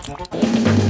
って。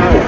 Oh.